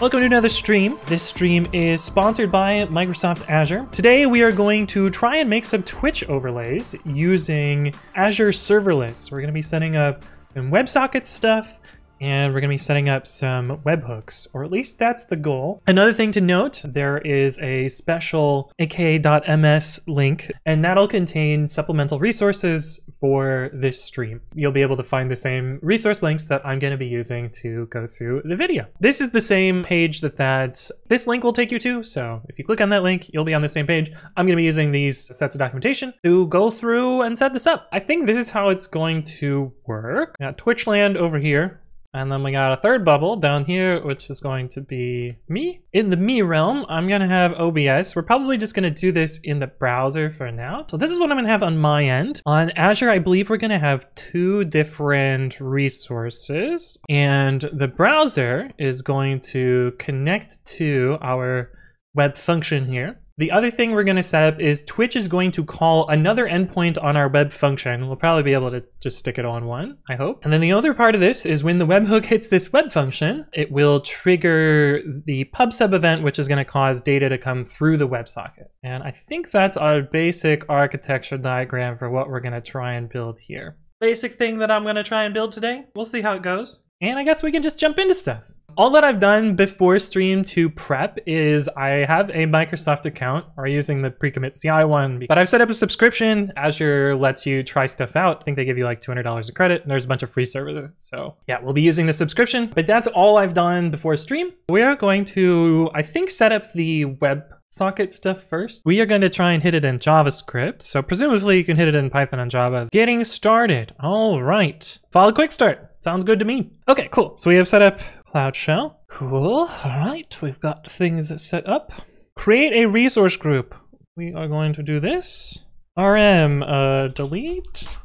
Welcome to another stream. This stream is sponsored by Microsoft Azure. Today we are going to try and make some Twitch overlays using Azure Serverless. We're going to be setting up some WebSocket stuff and we're going to be setting up some webhooks, or at least that's the goal. Another thing to note, there is a special aka.ms link, and that'll contain supplemental resources for this stream. You'll be able to find the same resource links that I'm going to be using to go through the video. This is the same page that that this link will take you to, so if you click on that link, you'll be on the same page. I'm going to be using these sets of documentation to go through and set this up. I think this is how it's going to work. Got Twitchland over here. And then we got a third bubble down here, which is going to be me. In the me realm, I'm going to have OBS. We're probably just going to do this in the browser for now. So this is what I'm to have on my end. On Azure, I believe we're going to have two different resources. And the browser is going to connect to our web function here. The other thing we're going to set up is Twitch is going to call another endpoint on our web function. We'll probably be able to just stick it on one, I hope. And then the other part of this is when the webhook hits this web function, it will trigger the pub/sub event, which is going to cause data to come through the WebSocket. And I think that's our basic architecture diagram for what we're going to try and build here. Basic thing that I'm going to try and build today. We'll see how it goes. And I guess we can just jump into stuff. All that I've done before stream to prep is I have a Microsoft account or using the pre-commit CI one, but I've set up a subscription. Azure lets you try stuff out. I think they give you like $200 of credit and there's a bunch of free services. So yeah, we'll be using the subscription, but that's all I've done before stream. We are going to, I think, set up the web socket stuff first. We are going to try and hit it in JavaScript. So presumably you can hit it in Python and Java. Getting started. All right. Follow quick start. Sounds good to me. Okay, cool. So we have set up Cloud Shell. Cool. All right, we've got things set up. Create a resource group. We are going to do this. RM, uh, delete.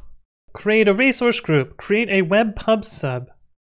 Create a resource group. Create a web pub sub.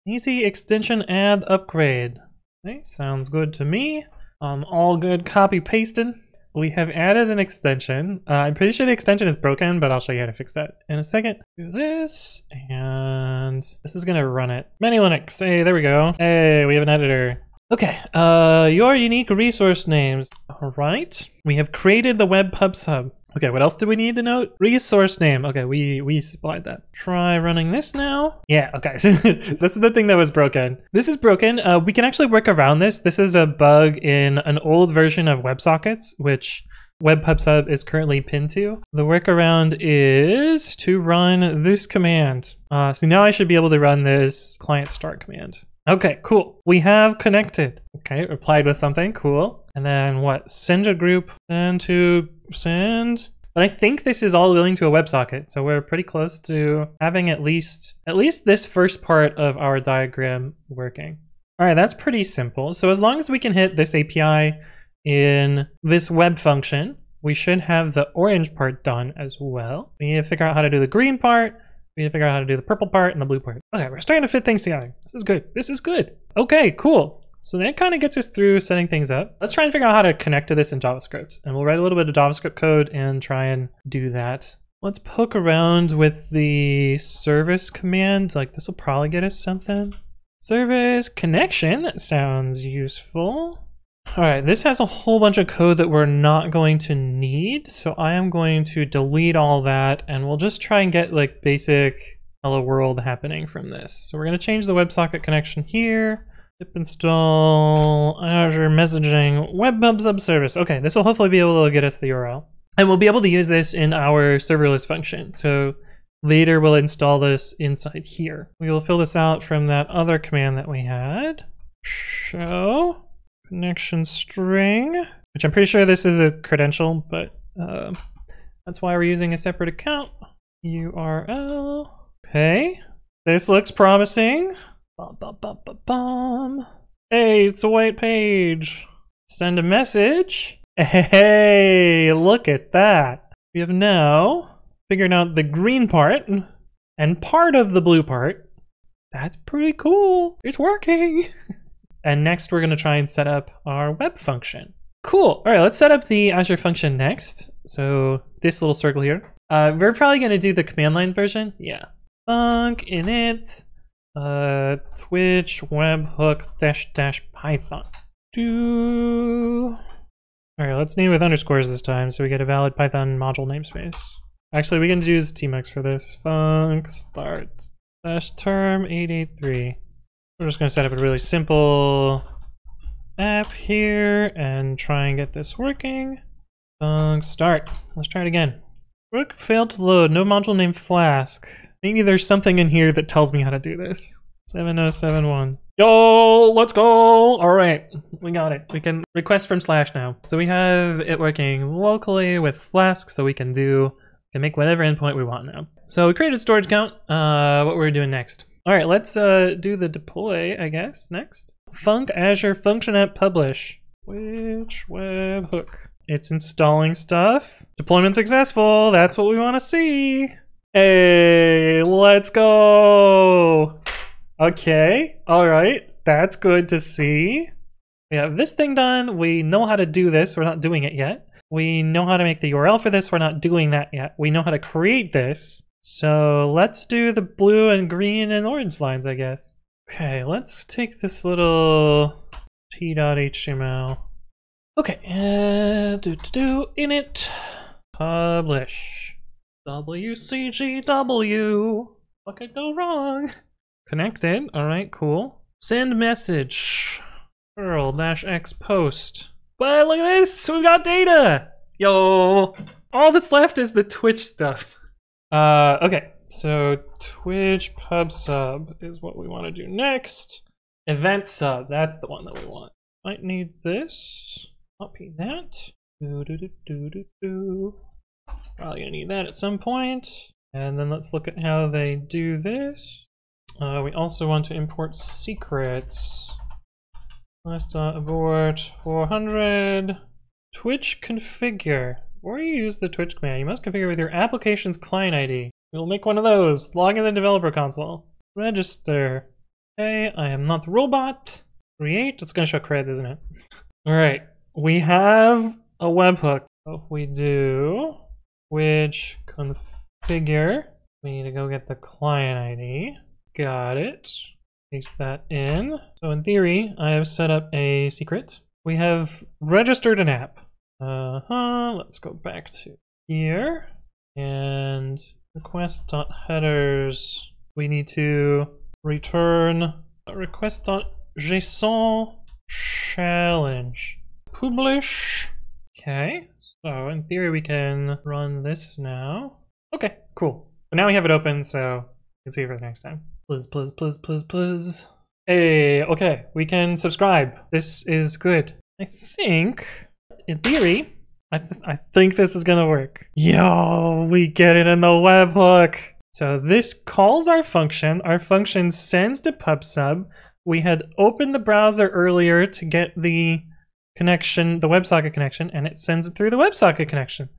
az extension add upgrade. Okay, sounds good to me. Um, all good copy pasted. We have added an extension. Uh, I'm pretty sure the extension is broken, but I'll show you how to fix that in a second. Do this, and this is gonna run it. manylinux, hey, there we go. Hey, we have an editor. Okay, uh, your unique resource names. All right, we have created the web pub sub. Okay, what else do we need to note? Resource name. Okay, we we supplied that. Try running this now. Yeah, okay. so this is the thing that was broken. This is broken. Uh, we can actually work around this. This is a bug in an old version of WebSockets, which WebPubSub is currently pinned to. The workaround is to run this command. Uh, so now I should be able to run this client start command. Okay, cool. We have connected. Okay, replied with something. Cool. And then what? Send a group and to send. But I think this is all going to a WebSocket, so we're pretty close to having at least at least this first part of our diagram working. All right, that's pretty simple. So as long as we can hit this API in this web function, we should have the orange part done as well. We need to figure out how to do the green part, we need to figure out how to do the purple part and the blue part. Okay, we're starting to fit things together. This is good. This is good. Okay, cool. So that kind of gets us through setting things up. Let's try and figure out how to connect to this in JavaScript. And we'll write a little bit of JavaScript code and try and do that. Let's poke around with the service command. Like this will probably get us something. Service connection, that sounds useful. All right, this has a whole bunch of code that we're not going to need. So I am going to delete all that and we'll just try and get like basic hello world happening from this. So we're going to change the WebSocket connection here. Pip install Azure messaging web sub service. Okay, this will hopefully be able to get us the URL. And we'll be able to use this in our serverless function. So later we'll install this inside here. We will fill this out from that other command that we had. Show connection string, which I'm pretty sure this is a credential, but uh, that's why we're using a separate account. URL. Okay, this looks promising. Bum, bum, bum, bum, bum. Hey, it's a white page. Send a message. Hey, look at that. We have now figured out the green part and part of the blue part. That's pretty cool. It's working. And next we're gonna try and set up our web function. Cool. All right, let's set up the Azure function next. So this little circle here. Uh, we're probably gonna do the command line version. Yeah. Func init uh, Twitch webhook dash dash Python. do. All right, let's name with underscores this time so we get a valid Python module namespace. Actually, we can use tmux for this. Func start dash term 883. We're just going to set up a really simple app here and try and get this working. Func start. Let's try it again. Rook failed to load. No module named Flask. Maybe there's something in here that tells me how to do this. 7071. Yo, let's go! Alright, we got it. We can request from Slash now. So we have it working locally with Flask, so we can do, can make whatever endpoint we want now. So we created storage count. Uh, what we're we doing next? Alright, let's uh, do the deploy, I guess, next. Func Azure Function App Publish. Twitch webhook? It's installing stuff. Deployment successful. That's what we want to see. Hey, let's go. Okay, all right. That's good to see. We have this thing done. We know how to do this. We're not doing it yet. We know how to make the URL for this. We're not doing that yet. We know how to create this. So let's do the blue and green and orange lines, I guess. Okay, let's take this little t.html Okay, uh, do do do init publish WCGW. What could go wrong? Connected. All right, cool. Send message. curl dash x post. But look at this, we got data. Yo, all that's left is the Twitch stuff. Uh, okay, so Twitch pub sub is what we want to do next. Event sub, that's the one that we want. Might need this. Copy that. Do, do, do, do, do, do. Probably gonna need that at some point. And then let's look at how they do this. Uh, we also want to import secrets. Flask dot abort 400. Twitch configure. Or you use the Twitch command. You must configure with your application's client ID. We'll make one of those. Log in the developer console. Register. Okay, I am not the robot. Create. It's gonna show creds, isn't it? All right we have a webhook. If we do twitch configure, we need to go get the client ID. Got it. Paste that in. So in theory, I have set up a secret. We have registered an app. Uh-huh, let's go back to here. And request.headers, we need to return request.json challenge publish. Okay, so in theory we can run this now. Okay, cool. But now we have it open, so we can see it for the next time. Please, please, please, please, please. Hey, okay, we can subscribe. This is good. I think, in theory, I, th I think this is gonna work. Yo, we get it in the webhook. So this calls our function. Our function sends to PubSub. We had opened the browser earlier to get the connection, the WebSocket connection, and it sends it through the WebSocket connection.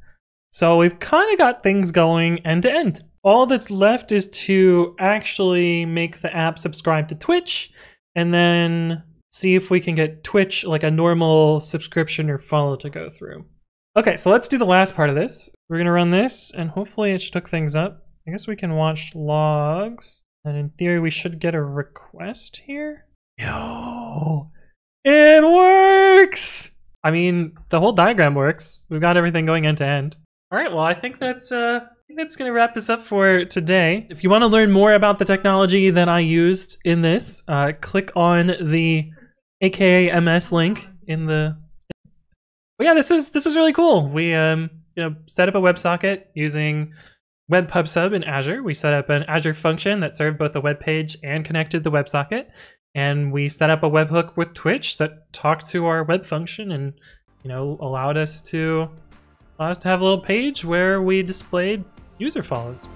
So we've kind of got things going end to end. All that's left is to actually make the app subscribe to Twitch and then see if we can get Twitch like a normal subscription or follow to go through. Okay, so let's do the last part of this. We're gonna run this and hopefully it hook things up. I guess we can watch logs and in theory we should get a request here. Yo, it works! I mean, the whole diagram works. We've got everything going end to end. All right, well, I think that's uh, I think that's gonna wrap us up for today. If you want to learn more about the technology that I used in this, uh, click on the AKA MS link in the. But yeah, this is this is really cool. We um, you know, set up a WebSocket using Web Sub in Azure. We set up an Azure function that served both the web page and connected the WebSocket and we set up a webhook with Twitch that talked to our web function and you know allowed us to allow us to have a little page where we displayed user follows.